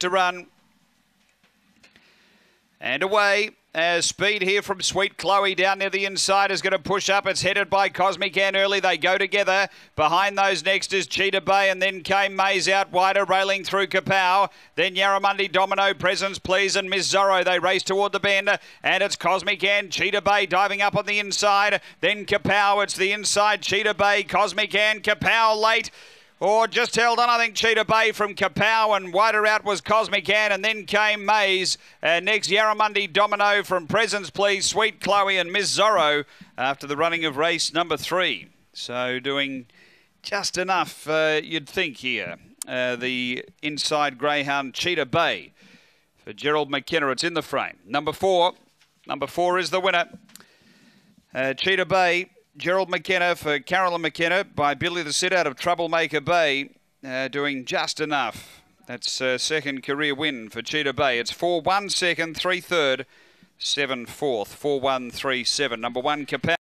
to run. And away. As speed here from Sweet Chloe down near the inside is going to push up. It's headed by Cosmic Ann early. They go together. Behind those next is Cheetah Bay and then came Maze out wider, railing through Kapow. Then Yarramundi Domino, Presence Please and Miss Zorro. They race toward the bend and it's Cosmic Ann, Cheetah Bay diving up on the inside. Then Kapow, it's the inside Cheetah Bay, Cosmic Ann, Kapow late. Or just held on, I think, Cheetah Bay from Kapow, and wider out was Cosmic Ann, and then came Maze. Uh, next, Yarramundi Domino from Presence Please, Sweet Chloe, and Miss Zorro after the running of race number three. So doing just enough, uh, you'd think here. Uh, the inside greyhound Cheetah Bay for Gerald McKenna. It's in the frame. Number four. Number four is the winner. Uh, Cheetah Bay Gerald McKenna for Carolyn McKenna by Billy the Sit out of Troublemaker Bay, uh, doing just enough. That's uh, second career win for Cheetah Bay. It's 4 1 second, 3 third, 7 fourth, 4 1 3 7. Number one, Kapow.